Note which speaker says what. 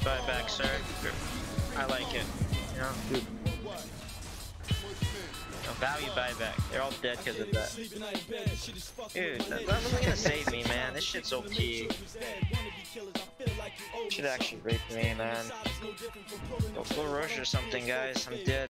Speaker 1: buyback, sir. I like it. Yeah, know?
Speaker 2: Dude.
Speaker 1: No, value buyback. They're all dead because of that. Dude, that, that wasn't gonna save me, man. This shit's OP. Should actually rape me, man. Go, go rush or something, guys. I'm dead.